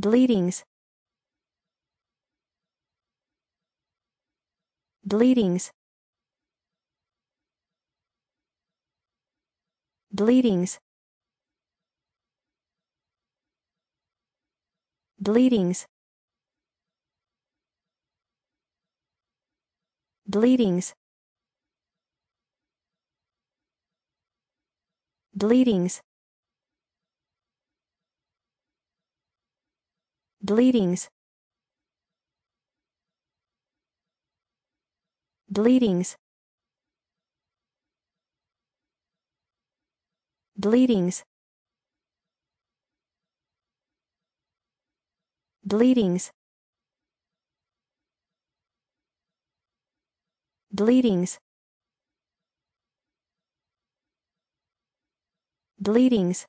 bleedings. Bleedings. Bleedings. Bleedings. Bleedings. Bleedings bleedings. Bleedings. Bleedings. Bleedings. Bleedings. Bleedings